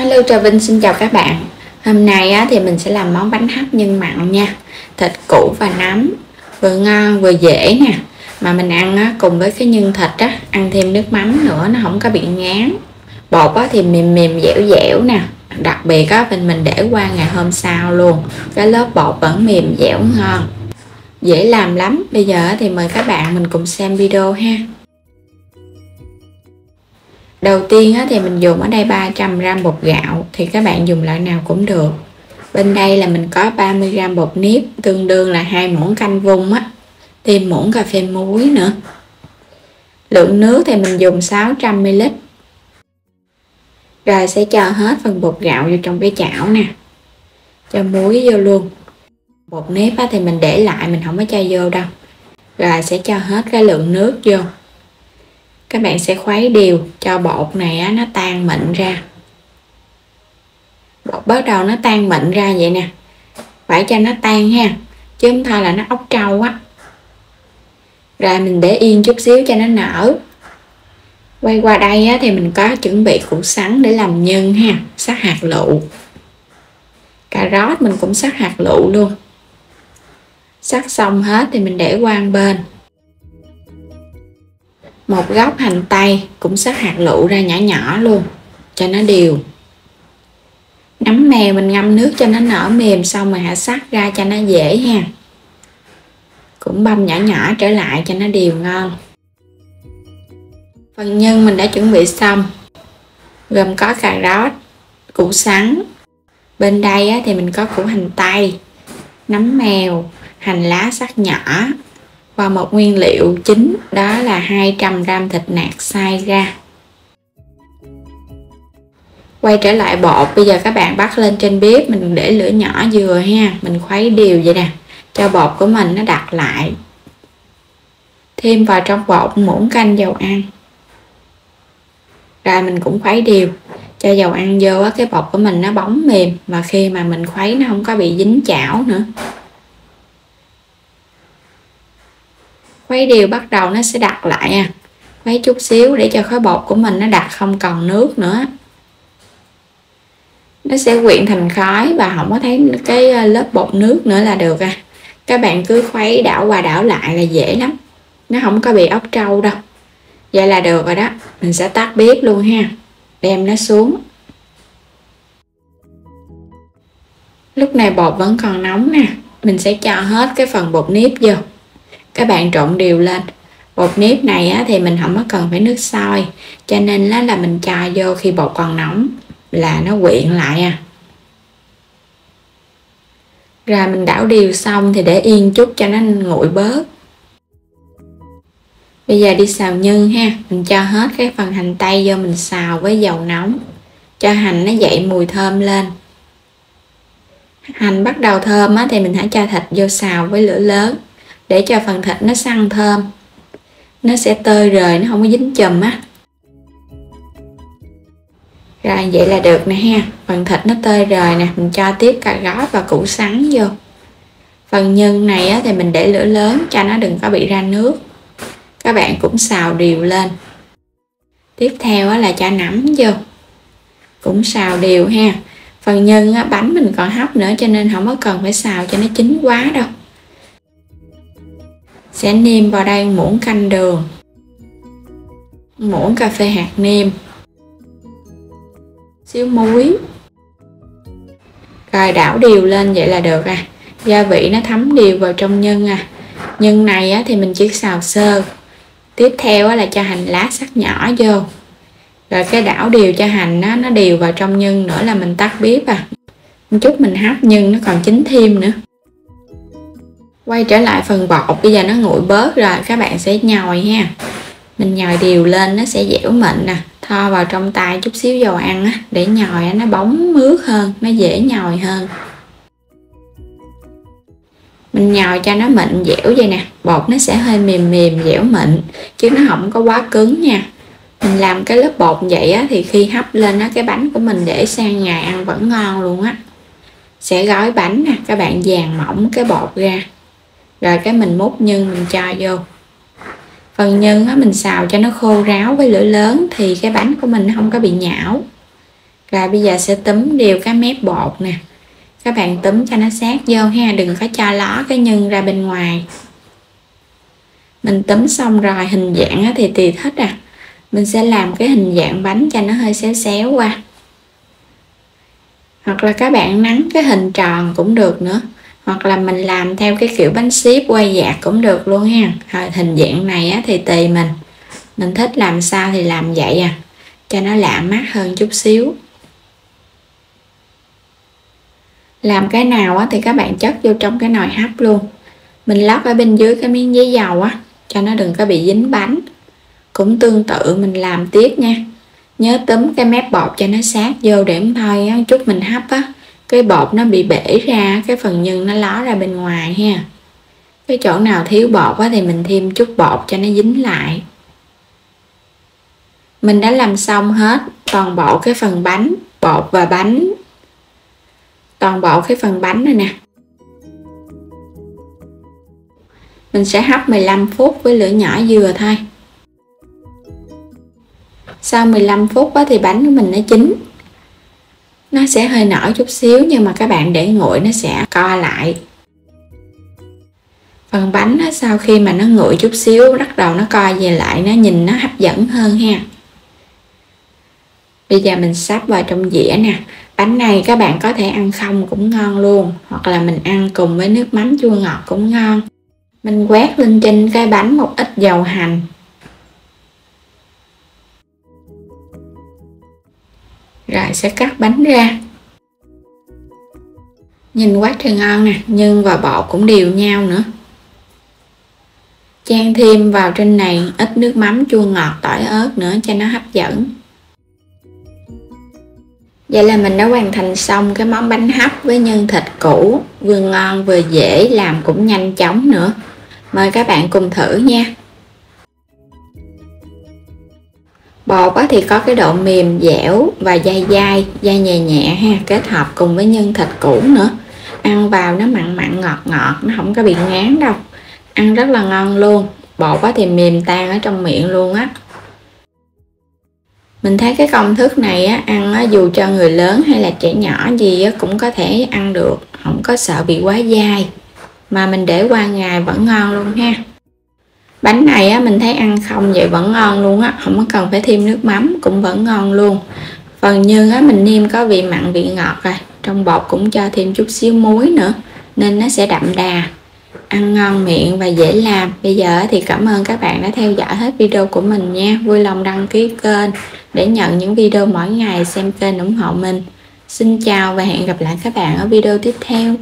Hello Trà Vinh xin chào các bạn. Hôm nay á, thì mình sẽ làm món bánh hấp nhân mặn nha. Thịt củ và nấm. Vừa ngon vừa dễ nè. Mà mình ăn á, cùng với cái nhân thịt á Ăn thêm nước mắm nữa nó không có bị ngán. Bột á, thì mềm mềm dẻo dẻo nè. Đặc biệt á, mình mình để qua ngày hôm sau luôn. Cái lớp bột vẫn mềm dẻo ngon. Dễ làm lắm. Bây giờ thì mời các bạn mình cùng xem video ha. Đầu tiên á, thì mình dùng ở đây 300g bột gạo thì các bạn dùng loại nào cũng được. Bên đây là mình có 30g bột nếp tương đương là hai muỗng canh vung á, thêm muỗng cà phê muối nữa. Lượng nước thì mình dùng 600ml. Rồi sẽ cho hết phần bột gạo vô trong cái chảo nè. Cho muối vô luôn. Bột nếp á, thì mình để lại mình không có cho vô đâu. Rồi sẽ cho hết cái lượng nước vô các bạn sẽ khuấy đều cho bột này á, nó tan mịn ra. Bột bắt đầu nó tan mịn ra vậy nè. Phải cho nó tan ha chứ không thôi là nó ốc trâu á. Rồi mình để yên chút xíu cho nó nở. Quay qua đây á, thì mình có chuẩn bị củ sắn để làm nhân ha sắc hạt lựu. Cà rốt mình cũng sắc hạt lựu luôn. Sắc xong hết thì mình để qua bên một góc hành tây cũng sắc hạt lựu ra nhỏ nhỏ luôn, cho nó đều. Nấm mèo mình ngâm nước cho nó nở mềm xong rồi hạ sắc ra cho nó dễ ha. Cũng băm nhỏ nhỏ trở lại cho nó đều ngon. Phần nhân mình đã chuẩn bị xong, gồm có cà rốt, củ sắn. Bên đây thì mình có củ hành tây, nấm mèo, hành lá sắc nhỏ và một nguyên liệu chính, đó là 200 gram thịt nạc xay ra quay trở lại bột, bây giờ các bạn bắt lên trên bếp, mình để lửa nhỏ vừa ha, mình khuấy đều vậy nè, cho bột của mình nó đặt lại. Thêm vào trong bột muỗng canh dầu ăn. Rồi mình cũng khuấy đều, cho dầu ăn vô cái bột của mình nó bóng mềm, mà khi mà mình khuấy nó không có bị dính chảo nữa. Khuấy đều bắt đầu nó sẽ đặt lại à. Khuấy chút xíu để cho khói bột của mình nó đặt không còn nước nữa. Nó sẽ quyện thành khói và không có thấy cái ờ, lớp bột nước nữa là được à. Các bạn cứ khuấy đảo qua đảo lại là dễ lắm. Nó không có bị ốc trâu đâu. Vậy là được rồi đó. Mình sẽ tắt bếp luôn ha. Đem nó xuống. Lúc này bột vẫn còn nóng nè. Mình sẽ cho hết cái phần bột nếp vô các bạn trộn đều lên. Bột nếp này á, thì mình không có cần phải nước sôi cho nên là, là mình cho vô khi bột còn nóng là nó quyện lại à. Rồi mình đảo đều xong thì để yên chút cho nó nguội bớt. Bây giờ đi xào nhân ha mình cho hết cái phần hành tây vô mình xào với dầu nóng cho hành nó dậy mùi thơm lên. Hành bắt đầu thơm á, thì mình hãy cho thịt vô xào với lửa lớn để cho phần thịt nó săn thơm. Nó sẽ tơi rời nó không có dính chùm á. Rồi vậy là được nè ha. Phần thịt nó tơi rời nè mình cho tiếp cà rốt và củ sắn vô. Phần nhân này á, thì mình để lửa lớn cho nó đừng có bị ra nước. Các bạn cũng xào đều lên. Tiếp theo á, là cho nấm vô. Cũng xào đều ha. Phần nhân á, bánh mình còn hấp nữa cho nên không có cần phải xào cho nó chín quá đâu sẽ nêm vào đây muỗng canh đường. Muỗng cà phê hạt nêm. Xíu muối. Rồi đảo đều lên vậy là được à. Gia vị nó thấm đều vào trong nhân à. Nhân này á, thì mình chỉ xào sơ. Tiếp theo á, là cho hành lá sắc nhỏ vô. Rồi cái đảo đều cho hành nó nó đều vào trong nhân nữa là mình tắt bếp à. Một chút mình hấp nhân nó còn chín thêm nữa quay trở lại phần bột bây giờ nó nguội bớt rồi, các bạn sẽ nhồi ha. Mình nhồi đều lên, nó sẽ dẻo mịn nè. Tho vào trong tay chút xíu dầu ăn á, để nhồi nó bóng mướt hơn, nó dễ nhồi hơn. Mình nhồi cho nó mịn dẻo vậy nè, bột nó sẽ hơi mềm mềm, dẻo mịn, chứ nó không có quá cứng nha. Mình làm cái lớp bột vậy á, thì khi hấp lên á, cái bánh của mình để sang ngày ăn vẫn ngon luôn á. Sẽ gói bánh nè, các bạn dàn mỏng cái bột ra rồi cái mình múc nhân mình cho vô. Phần nhân á, mình xào cho nó khô ráo với lửa lớn thì cái bánh của mình không có bị nhão. Rồi bây giờ sẽ túm đều cái mép bột nè. Các bạn túm cho nó sát vô ha đừng có cho ló cái nhân ra bên ngoài. Mình túm xong rồi hình dạng thì tùy thích à. Mình sẽ làm cái hình dạng bánh cho nó hơi xéo xéo qua. Hoặc là các bạn nắn cái hình tròn cũng được nữa hoặc là mình làm theo cái kiểu bánh xếp quay dạt cũng được luôn ha. Hình dạng này á, thì tùy mình. Mình thích làm sao thì làm vậy à cho nó lạ mắt hơn chút xíu. Làm cái nào á, thì các bạn chất vô trong cái nồi hấp luôn. Mình lót ở bên dưới cái miếng giấy dầu á cho nó đừng có bị dính bánh. Cũng tương tự mình làm tiếp nha. Nhớ túm cái mép bột cho nó sát vô để thôi á, chút mình hấp á cái bột nó bị bể ra cái phần nhân nó ló ra bên ngoài ha. Cái chỗ nào thiếu bột á, thì mình thêm chút bột cho nó dính lại. Mình đã làm xong hết toàn bộ cái phần bánh bột và bánh. Toàn bộ cái phần bánh này nè. Mình sẽ hấp 15 phút với lửa nhỏ vừa thôi. Sau 15 phút quá thì bánh của mình nó chín nó sẽ hơi nở chút xíu nhưng mà các bạn để nguội nó sẽ co lại. Phần bánh á, sau khi mà nó nguội chút xíu bắt đầu nó co về lại nó nhìn nó hấp dẫn hơn ha. Bây giờ mình sắp vào trong dĩa nè. Bánh này các bạn có thể ăn không cũng ngon luôn hoặc là mình ăn cùng với nước mắm chua ngọt cũng ngon. Mình quét lên trên cái bánh một ít dầu hành. Rồi sẽ cắt bánh ra. Nhìn quá trời ngon à, nè nhân và bột cũng đều nhau nữa. Chan thêm vào trên này ít nước mắm, chua ngọt, tỏi ớt nữa cho nó hấp dẫn. Vậy là mình đã hoàn thành xong cái món bánh hấp với nhân thịt củ, Vừa ngon vừa dễ, làm cũng nhanh chóng nữa. Mời các bạn cùng thử nha. Bột thì có cái độ mềm dẻo và dai dai, dai nhẹ nhẹ ha Kết hợp cùng với nhân thịt củ nữa. Ăn vào nó mặn mặn ngọt ngọt, nó không có bị ngán đâu. Ăn rất là ngon luôn. Bột thì mềm tan ở trong miệng luôn á. Mình thấy cái công thức này á, ăn á, dù cho người lớn hay là trẻ nhỏ gì á, cũng có thể ăn được không có sợ bị quá dai. Mà mình để qua ngày vẫn ngon luôn ha bánh này á, mình thấy ăn không vậy vẫn ngon luôn á không có cần phải thêm nước mắm cũng vẫn ngon luôn. Phần nhân á mình nêm có vị mặn vị ngọt rồi trong bột cũng cho thêm chút xíu muối nữa nên nó sẽ đậm đà. Ăn ngon miệng và dễ làm. Bây giờ thì cảm ơn các bạn đã theo dõi hết video của mình nha. Vui lòng đăng ký kênh để nhận những video mỗi ngày xem kênh ủng hộ mình. Xin chào và hẹn gặp lại các bạn ở video tiếp theo.